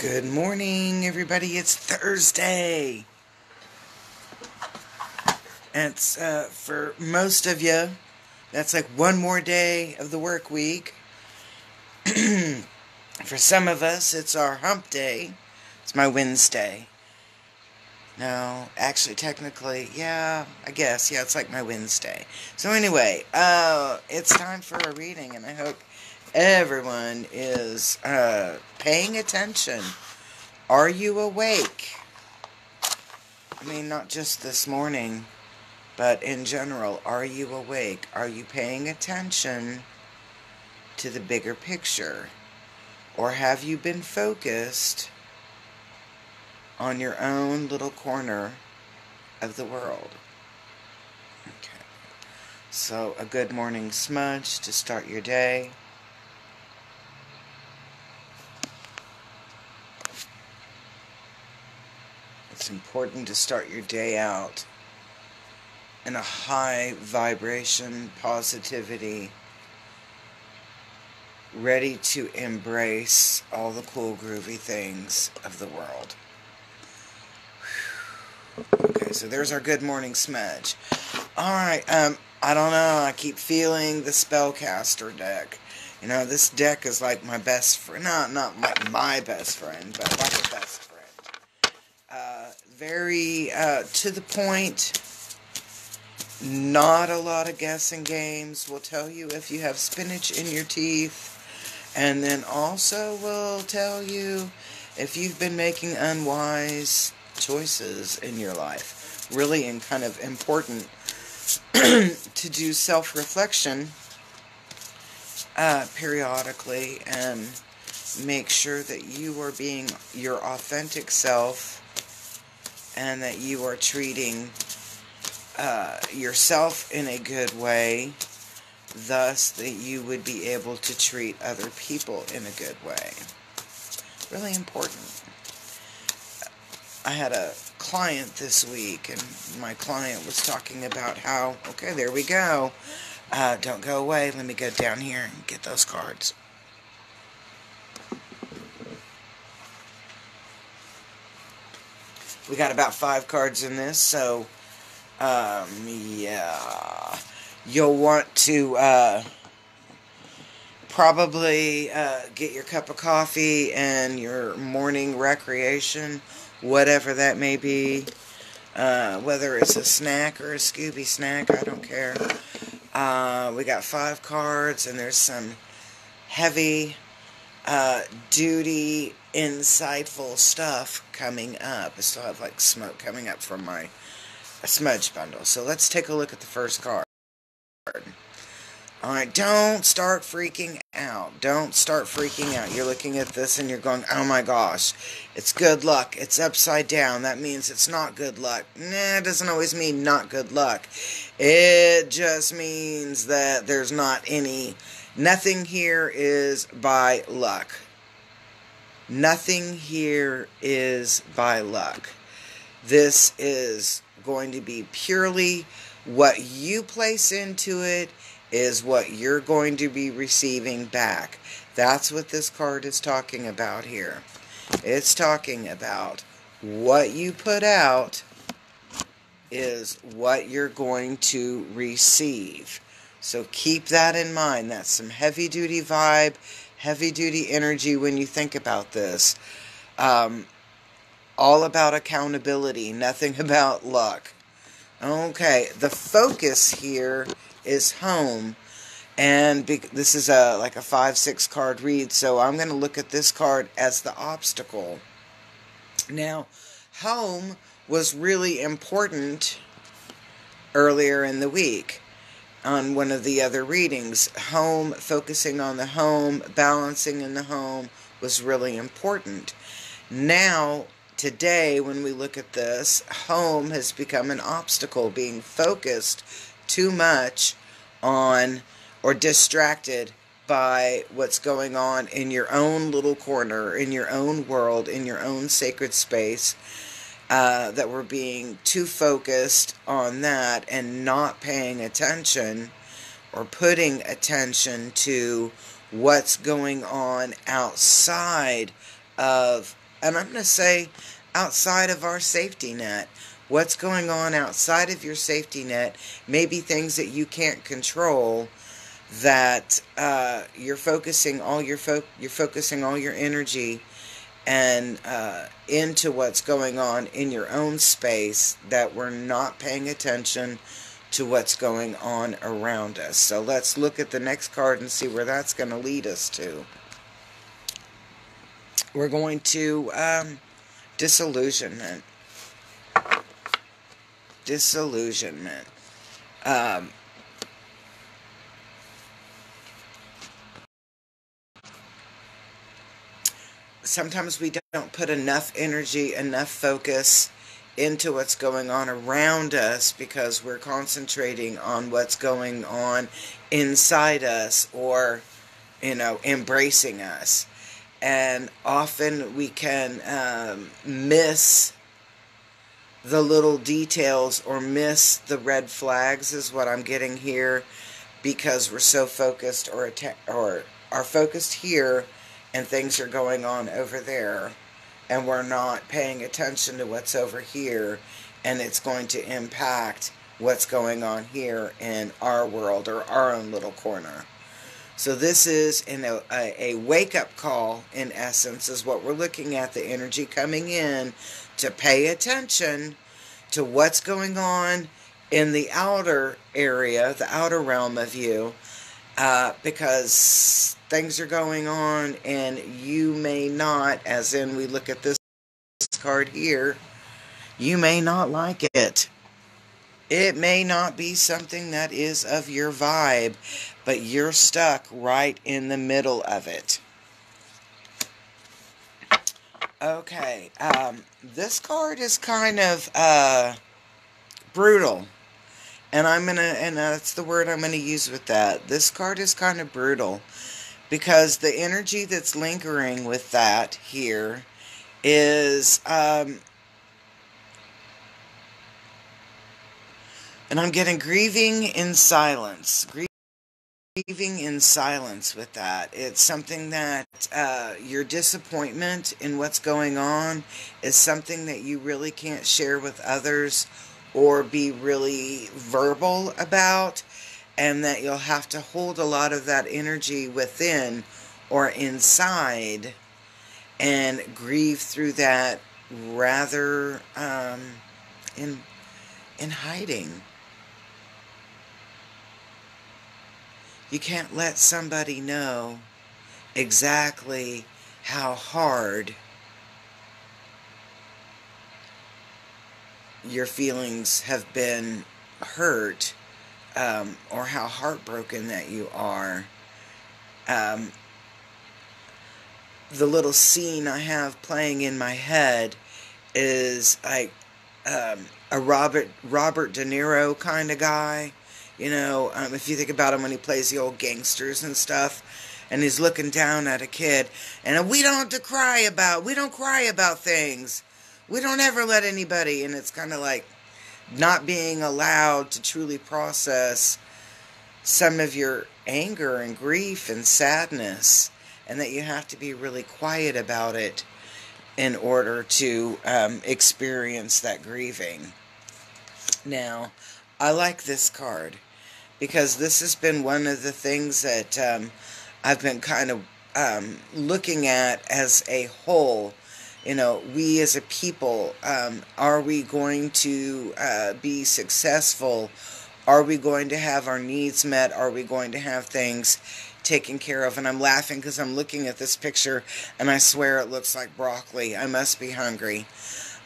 Good morning, everybody. It's Thursday. It's uh, for most of you, that's like one more day of the work week. for some of us, it's our hump day. It's my Wednesday. No, actually, technically, yeah, I guess. Yeah, it's like my Wednesday. So, anyway, uh, it's time for a reading, and I hope everyone is uh, paying attention. Are you awake? I mean, not just this morning, but in general, are you awake? Are you paying attention to the bigger picture? Or have you been focused on your own little corner of the world? Okay. So, a good morning smudge to start your day. Important to start your day out in a high vibration, positivity, ready to embrace all the cool, groovy things of the world. Okay, so there's our good morning smudge. Alright, um, I don't know, I keep feeling the spellcaster deck. You know, this deck is like my best friend. Not, not my best friend, but like a best friend very uh, to the point. Not a lot of guessing games. Will tell you if you have spinach in your teeth. And then also will tell you if you've been making unwise choices in your life. Really and kind of important to do self-reflection uh, periodically and make sure that you are being your authentic self and that you are treating uh, yourself in a good way, thus that you would be able to treat other people in a good way. Really important. I had a client this week, and my client was talking about how, okay, there we go. Uh, don't go away. Let me go down here and get those cards. We got about five cards in this, so, um, yeah. You'll want to, uh, probably, uh, get your cup of coffee and your morning recreation, whatever that may be. Uh, whether it's a snack or a Scooby snack, I don't care. Uh, we got five cards, and there's some heavy uh, duty, insightful stuff coming up. I still have like smoke coming up from my smudge bundle. So let's take a look at the first card. Alright, don't start freaking out. Don't start freaking out. You're looking at this and you're going, oh my gosh, it's good luck. It's upside down. That means it's not good luck. Nah, it doesn't always mean not good luck. It just means that there's not any Nothing here is by luck. Nothing here is by luck. This is going to be purely what you place into it is what you're going to be receiving back. That's what this card is talking about here. It's talking about what you put out is what you're going to receive. So keep that in mind. That's some heavy duty vibe, heavy duty energy when you think about this. Um, all about accountability, nothing about luck. Okay, the focus here is home. And this is a like a 5-6 card read, so I'm going to look at this card as the obstacle. Now, home was really important earlier in the week on one of the other readings. Home, focusing on the home, balancing in the home was really important. Now, today, when we look at this, home has become an obstacle, being focused too much on or distracted by what's going on in your own little corner, in your own world, in your own sacred space uh, that we're being too focused on that and not paying attention or putting attention to what's going on outside of and I'm going to say outside of our safety net. What's going on outside of your safety net? Maybe things that you can't control that uh, you're focusing all your fo- you're focusing all your energy and uh, into what's going on in your own space that we're not paying attention to what's going on around us. So let's look at the next card and see where that's going to lead us to. We're going to um, disillusionment. Disillusionment. Um, sometimes we don't put enough energy, enough focus into what's going on around us because we're concentrating on what's going on inside us or, you know, embracing us. And often we can um, miss the little details or miss the red flags, is what I'm getting here, because we're so focused or, or are focused here and things are going on over there and we're not paying attention to what's over here and it's going to impact what's going on here in our world or our own little corner. So this is in a, a, wake-up call, in essence, is what we're looking at, the energy coming in to pay attention to what's going on in the outer area, the outer realm of you, uh, because things are going on and you may not, as in we look at this card here, you may not like it. It may not be something that is of your vibe, but you're stuck right in the middle of it. Okay, um, this card is kind of uh, brutal. And I'm gonna, and that's the word I'm gonna use with that. This card is kind of brutal because the energy that's lingering with that here is, um, and I'm getting grieving in silence. Grieving in silence with that. It's something that uh, your disappointment in what's going on is something that you really can't share with others or be really verbal about, and that you'll have to hold a lot of that energy within or inside and grieve through that rather um, in in hiding. You can't let somebody know exactly how hard your feelings have been hurt um, or how heartbroken that you are. Um, the little scene I have playing in my head is like um, a Robert Robert De Niro kind of guy. You know, um, if you think about him when he plays the old gangsters and stuff, and he's looking down at a kid, and we don't have to cry about we don't cry about things we don't ever let anybody, and it's kind of like not being allowed to truly process some of your anger and grief and sadness, and that you have to be really quiet about it in order to um, experience that grieving. Now, I like this card because this has been one of the things that um, I've been kind of um, looking at as a whole you know, we as a people, um, are we going to uh, be successful? Are we going to have our needs met? Are we going to have things taken care of? And I'm laughing because I'm looking at this picture and I swear it looks like broccoli. I must be hungry.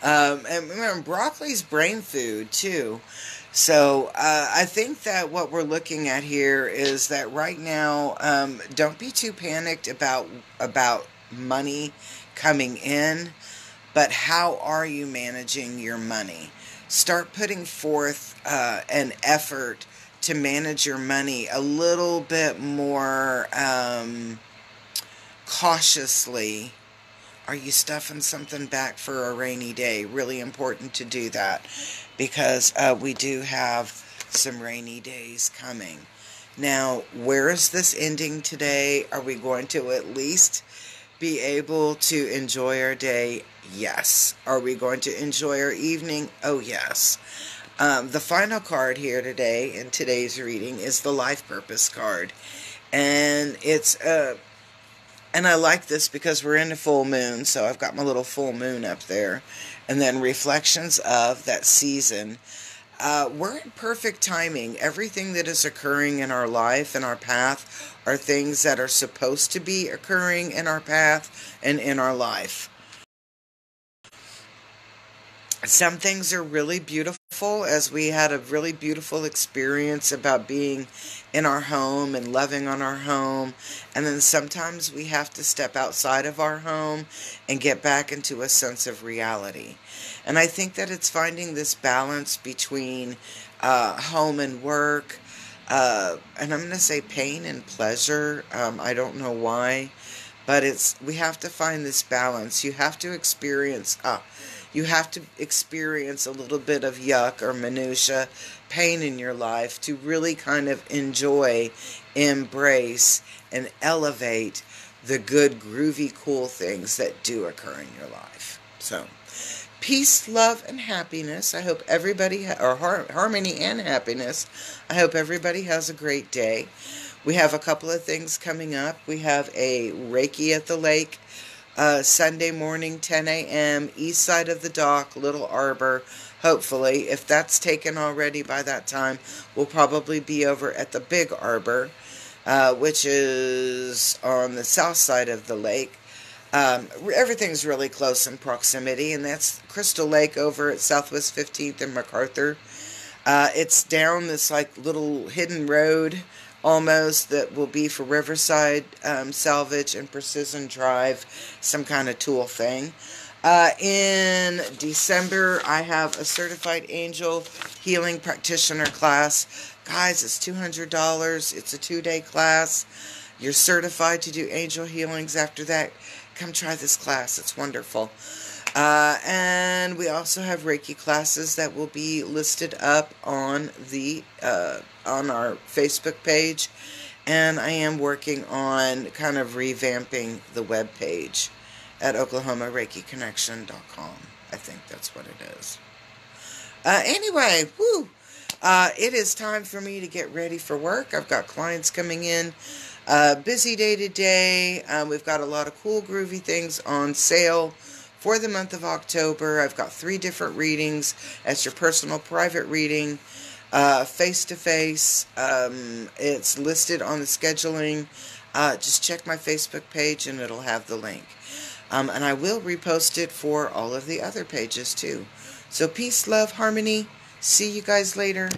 Um, and remember, broccoli's brain food too. So uh, I think that what we're looking at here is that right now, um, don't be too panicked about about money coming in, but how are you managing your money? Start putting forth uh, an effort to manage your money a little bit more um, cautiously. Are you stuffing something back for a rainy day? Really important to do that because uh, we do have some rainy days coming. Now, where is this ending today? Are we going to at least be able to enjoy our day? Yes. Are we going to enjoy our evening? Oh, yes. Um, the final card here today in today's reading is the life purpose card. And it's uh and I like this because we're in a full moon, so I've got my little full moon up there. And then reflections of that season. Uh, we're in perfect timing. Everything that is occurring in our life and our path are things that are supposed to be occurring in our path and in our life. Some things are really beautiful, as we had a really beautiful experience about being in our home and loving on our home. And then sometimes we have to step outside of our home and get back into a sense of reality. And I think that it's finding this balance between uh, home and work. Uh, and I'm going to say pain and pleasure. Um, I don't know why, but it's we have to find this balance. You have to experience. Uh, you have to experience a little bit of yuck or minutia, pain in your life to really kind of enjoy, embrace, and elevate the good, groovy, cool things that do occur in your life. So, peace, love, and happiness. I hope everybody, or har- harmony and happiness. I hope everybody has a great day. We have a couple of things coming up. We have a Reiki at the Lake uh, Sunday morning, 10 a.m., east side of the dock, Little Arbor. Hopefully, if that's taken already by that time, we'll probably be over at the Big Arbor, uh, which is on the south side of the lake. Um, everything's really close in proximity, and that's Crystal Lake over at Southwest 15th and MacArthur. Uh, it's down this like little hidden road almost that will be for Riverside um, Salvage and Precision Drive, some kind of tool thing. Uh, in December, I have a certified angel healing practitioner class. Guys, it's $200. It's a two day class. You're certified to do angel healings after that. Come try this class, it's wonderful. Uh, and we also have Reiki classes that will be listed up on the uh, on our Facebook page, and I am working on kind of revamping the web page at OklahomaReikiConnection.com. I think that's what it is. Uh, anyway, whoo! Uh, it is time for me to get ready for work. I've got clients coming in. Uh, busy day today. Uh, we've got a lot of cool, groovy things on sale for the month of October. I've got three different readings as your personal private reading, face to face. It's listed on the scheduling. Uh, just check my Facebook page and it'll have the link. Um, and I will repost it for all of the other pages too. So, peace, love, harmony. See you guys later.